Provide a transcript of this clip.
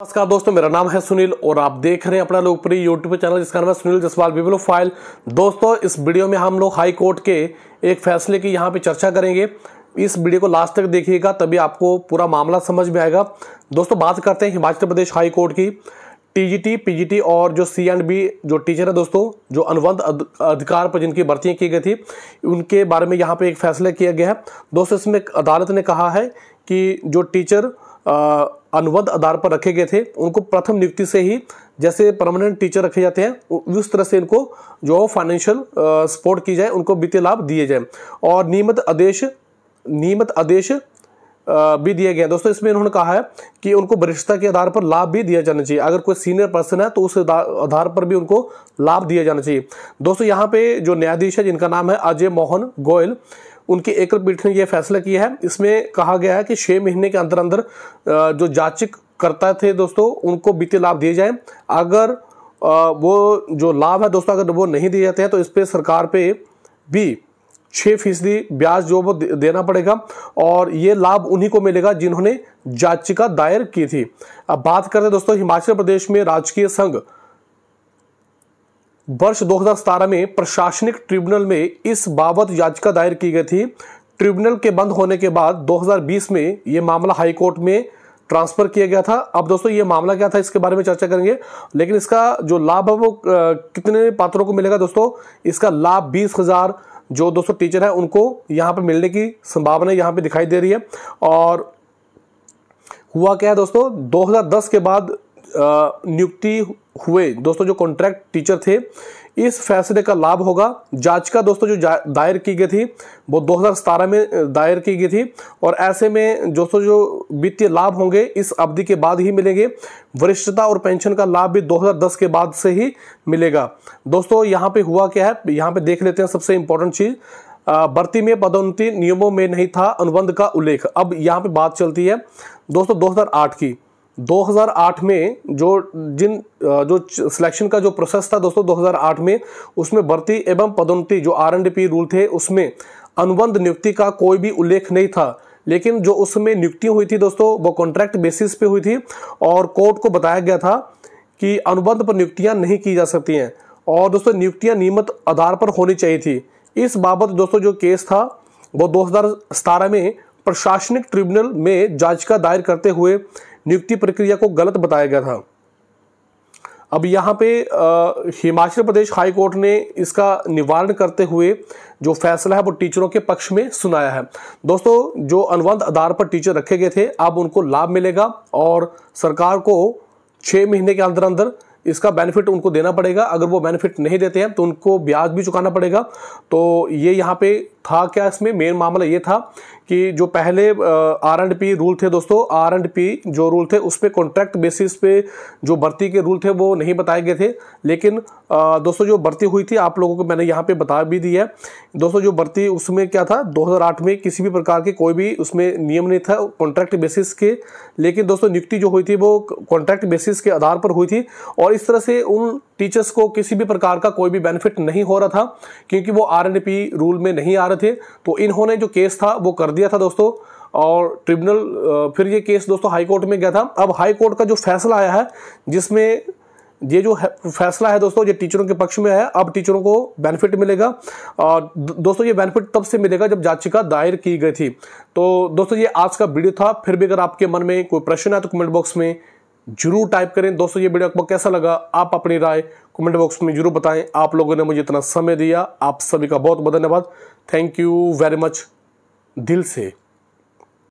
नमस्कार दोस्तों, मेरा नाम है सुनील और आप देख रहे हैं अपना लोकप्रिय यूट्यूब चैनल, जिसका नाम है सुनील जसवाल बिबलो फ़ाइल। दोस्तों, इस वीडियो में हम लोग हाई कोर्ट के एक फैसले की यहाँ पे चर्चा करेंगे। इस वीडियो को लास्ट तक देखिएगा, तभी आपको पूरा मामला समझ में आएगा। दोस्तों, बात करते हैं हिमाचल प्रदेश हाई कोर्ट की। टीजीटी, पीजीटी और जो सी एंड बी, जो टीचर है दोस्तों, जो अनुबंध अधिकार पर जिनकी भर्तियाँ की गई थी, उनके बारे में यहाँ पे एक फैसला किया गया है। दोस्तों, इसमें अदालत ने कहा है कि जो टीचर अनुबंध आधार पर रखे गए थे। उनको प्रथम नियुक्ति से ही जैसे परमानेंट टीचर रखे जाते हैं उस तरह से इनको जो फाइनेंशियल सपोर्ट की जाए, उनको वित्तीय लाभ दिए जाए। और नियमित आदेश नियमित आदेश भी दिया गया दोस्तों, इसमें उन्होंने कहा है कि उनको वरिष्ठता के आधार पर लाभ भी दिया जाना चाहिए। अगर कोई सीनियर पर्सन है तो उस आधार पर भी उनको लाभ दिया जाना चाहिए। दोस्तों, यहाँ पे जो न्यायाधीश है, जिनका नाम है अजय मोहन गोयल उनकी एकल पीठ ने यह फैसला किया है। इसमें कहा गया है कि छह महीने के अंदर अंदर जो जांचिक करता थे दोस्तों, उनको वित्तीय लाभ दिए जाए। अगर वो जो लाभ है दोस्तों, अगर वो नहीं दिए जाते हैं तो इस पर सरकार पे भी छः फ़ीसदी ब्याज जो वो देना पड़ेगा और ये लाभ उन्हीं को मिलेगा जिन्होंने याचिका दायर की थी। अब बात करते हैं दोस्तों, हिमाचल प्रदेश में राजकीय संघ वर्ष 2017 में प्रशासनिक ट्रिब्यूनल में इस बाबत याचिका दायर की गई थी। ट्रिब्यूनल के बंद होने के बाद 2020 में यह मामला हाई कोर्ट में ट्रांसफ़र किया गया था। अब दोस्तों, ये मामला क्या था, इसके बारे में चर्चा करेंगे। लेकिन इसका जो लाभ है वो कितने पात्रों को मिलेगा दोस्तों? इसका लाभ बीस हज़ार जो दोस्तों टीचर है, उनको यहाँ पे मिलने की संभावना यहाँ पे दिखाई दे रही है। और हुआ क्या है दोस्तों? 2010 के बाद नियुक्ति हुए। दोस्तों, जो कॉन्ट्रैक्ट टीचर थे, इस फैसले का लाभ होगा। याचिका दोस्तों, जो दायर की गई थी, वो 2017 में दायर की गई थी। और ऐसे में दोस्तों, जो वित्तीय लाभ होंगे, इस अवधि के बाद ही मिलेंगे। वरिष्ठता और पेंशन का लाभ भी 2010 के बाद से ही मिलेगा। दोस्तों, यहाँ पे हुआ क्या है? यहाँ पे देख लेते हैं सबसे इंपॉर्टेंट चीज़। भर्ती में पदोन्नति नियमों में नहीं था, अनुबंध का उल्लेख। अब यहाँ पे बात चलती है दोस्तों 2008 की। 2008 में जो जिन जो सिलेक्शन का जो प्रोसेस था दोस्तों 2008 में, उसमें भर्ती एवं पदोन्नति जो आर पी रूल थे, उसमें अनुबंध नियुक्ति का कोई भी उल्लेख नहीं था। लेकिन जो उसमें नियुक्ति हुई थी दोस्तों, वो कॉन्ट्रैक्ट बेसिस पे हुई थी और कोर्ट को बताया गया था कि अनुबंध पर नियुक्तियाँ नहीं की जा सकती हैं। और दोस्तों, नियुक्तियाँ नियमित आधार पर होनी चाहिए थी। इस बाबत दोस्तों, जो केस था, वो दो में प्रशासनिक ट्रिब्यूनल में याचिका दायर करते हुए नियुक्ति प्रक्रिया को गलत बताया गया था। अब यहाँ पे हिमाचल प्रदेश हाई कोर्ट ने इसका निवारण करते हुए जो फैसला है, वो टीचरों के पक्ष में सुनाया है। दोस्तों, जो अनुबंध आधार पर टीचर रखे गए थे, अब उनको लाभ मिलेगा और सरकार को छः महीने के अंदर अंदर इसका बेनिफिट उनको देना पड़ेगा। अगर वो बेनिफिट नहीं देते हैं तो उनको ब्याज भी चुकाना पड़ेगा। तो ये यहाँ पे था क्या इसमें? मेन मामला ये था कि जो पहले आर एंड पी रूल थे दोस्तों आर एंड पी जो रूल थे, उस पर कॉन्ट्रैक्ट बेसिस पे जो भर्ती के रूल थे, वो नहीं बताए गए थे। लेकिन दोस्तों, जो भर्ती हुई थी, आप लोगों को मैंने यहाँ पे बता भी दी है। दोस्तों, जो भर्ती उसमें क्या था? 2008 में किसी भी प्रकार के कोई भी उसमें नियम नहीं था कॉन्ट्रैक्ट बेसिस के। लेकिन दोस्तों, नियुक्ति जो हुई थी, वो कॉन्ट्रैक्ट बेसिस के आधार पर हुई थी। और इस तरह से उन टीचर्स को किसी भी प्रकार का कोई भी बेनिफिट नहीं हो रहा था क्योंकि वो आर रूल में नहीं आ रहे थे। तो इन्होंने जो केस था वो कर दिया था दोस्तों। और ट्रिब्यूनल फिर ये केस दोस्तों हाई कोर्ट में गया था। अब हाई कोर्ट का जो फैसला आया है जिसमें ये जो है, फैसला है दोस्तों ये टीचरों के पक्ष में है। अब टीचरों को बेनिफिट मिलेगा। और दोस्तों ये बेनिफिट तब से मिलेगा जब याचिका दायर की गई थी। तो दोस्तों ये आज का वीडियो था। फिर भी अगर आपके मन में कोई प्रश्न है तो कमेंट बॉक्स में ज़रूर टाइप करें। दोस्तों, ये वीडियो आपको कैसा लगा, आप अपनी राय कमेंट बॉक्स में ज़रूर बताएँ। आप लोगों ने मुझे इतना समय दिया। आप सभी का बहुत बहुत धन्यवाद। थैंक यू वेरी मच दिल से।